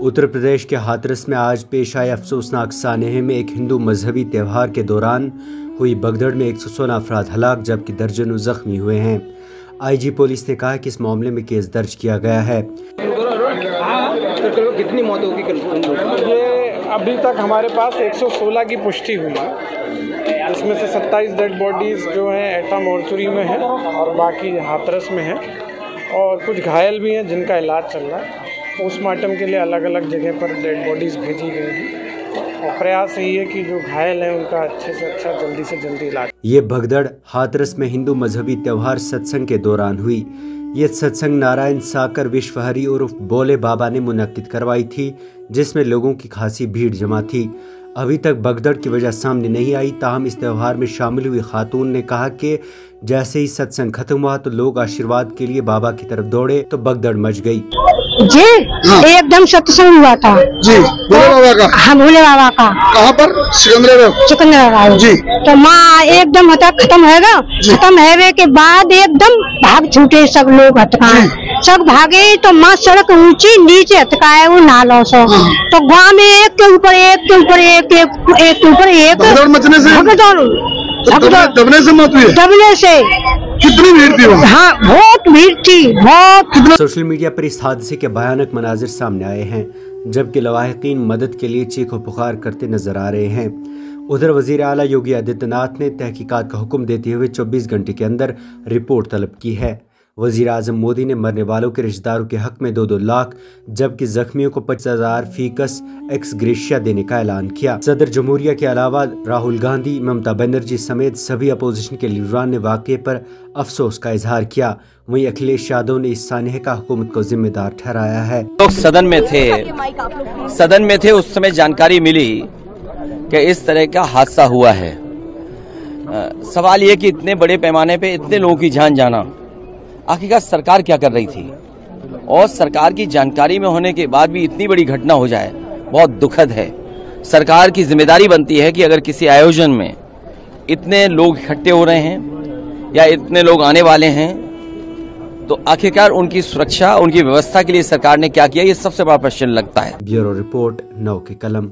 उत्तर प्रदेश के हाथरस में आज पेश आए अफसोसनाक सानहे में एक हिंदू मजहबी त्यौहार के दौरान हुई भगदड़ में एक सौ सोलह अफराद हलाक जबकि दर्जनों जख्मी हुए हैं। आईजी पुलिस ने कहा कि इस मामले में केस दर्ज किया गया है। कितनी मौत होगी ये अभी तक हमारे पास 116 की पुष्टि हुई। है इसमें से 27 डेड बॉडीज़ जो हैं एटा मोर्चुरी में हैं और बाकी हाथरस में हैं। और कुछ घायल भी हैं जिनका इलाज चल रहा है। पोस्टमार्टम के लिए अलग अलग जगह पर डेड बॉडीज़ भेजी गई हैं और प्रयास यही है कि जो घायल हैं, उनका अच्छे से अच्छा जल्दी से जल्दी इलाज। ये भगदड़ हाथरस में हिंदू मजहबी त्यौहार सत्संग के दौरान हुई। ये सत्संग नारायण साकर विश्वहरी उर्फ़ बोले बाबा ने मुनद करवाई थी, जिसमें लोगों की खासी भीड़ जमा थी। अभी तक भगदड़ की वजह सामने नहीं आई। ताहम इस त्यौहार में शामिल हुई खातून ने कहा कि, जैसे ही सत्संग खत्म हुआ तो लोग आशीर्वाद के लिए बाबा की तरफ़ दौड़े तो भगदड़ मच गई। जी हाँ। एकदम सत्संग हुआ था। जी भोले बाबा का? हाँ भोले बाबा का। कहाँ पर? सिकंदरा सिकंदरा जी। तो माँ एकदम हता खत्म हैगा खत्म है के बाद एकदम भाग छूटे सब लोग हटकाए। सब भागे तो माँ सड़क ऊँची नीचे हटकाए वो नालों से। हाँ। तो गाँव में एक के ऊपर एक के ऊपर एक एक के ऊपर एक। दबने से मत हुई दबने से। कितनी भीड़ थी हाँ बहुत भीड़ थी बहुत। सोशल मीडिया पर इस हादसे के भयानक मनाजिर सामने आए हैं जबकि लवाहकिन मदद के लिए चीखो पुकार करते नज़र आ रहे हैं। उधर वज़ीर अली योगी आदित्यनाथ ने तहकीकात का हुक्म देते हुए 24 घंटे के अंदर रिपोर्ट तलब की है। वज़ीर अजम मोदी ने मरने वालों के रिश्तेदारों के हक में दो दो लाख जबकि जख्मियों को पचास हज़ार फीकस एक्स ग्रेशिया देने का ऐलान किया। सदर जमहूरिया के अलावा राहुल गांधी ममता बनर्जी समेत सभी अपोजिशन के लीडरान ने वाक़े पर अफसोस का इजहार किया। वहीं अखिलेश यादव ने इस सानहे का हुकूमत को जिम्मेदार ठहराया है। लोग सदन में थे। सदन में थे उस समय जानकारी मिली कि इस तरह का हादसा हुआ है। सवाल ये कि इतने बड़े पैमाने पे इतने लोगों की जान जाना। आखिरकार सरकार क्या कर रही थी? और सरकार की जानकारी में होने के बाद भी इतनी बड़ी घटना हो जाए, बहुत दुखद है। सरकार की ज़िम्मेदारी बनती है कि अगर किसी आयोजन में इतने लोग इकट्ठे हो रहे हैं या इतने लोग आने वाले हैं तो आखिरकार उनकी सुरक्षा, उनकी व्यवस्था के लिए सरकार ने क्या किया, ये सबसे बड़ा प्रश्न लगता है। ब्यूरो रिपोर्ट, नौ के कलम।